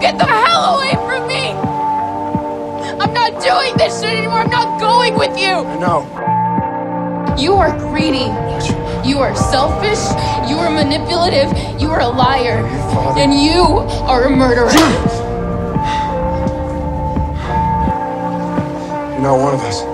Get the hell away from me! I'm not doing this shit anymore. I'm not going with you. I know. You are greedy. You are selfish. You are manipulative. You are a liar. And you are a murderer. You're not one of us.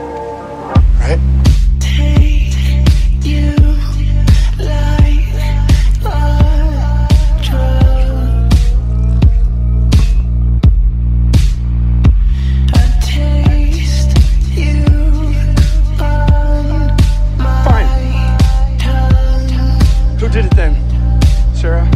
did it then, Sarah.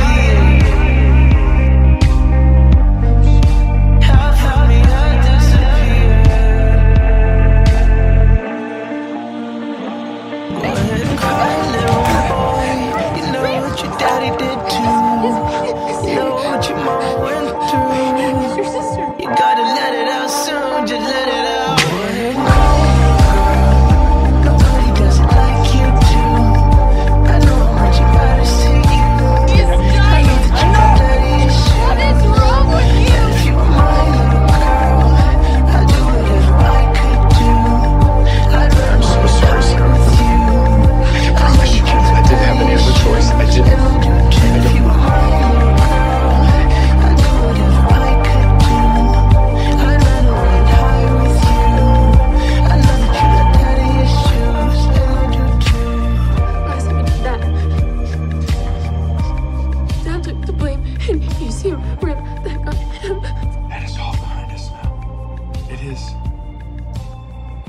he's here. Rip, that got him. That is all behind us now. It is.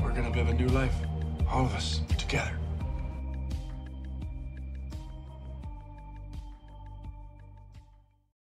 We're gonna live a new life. All of us, together.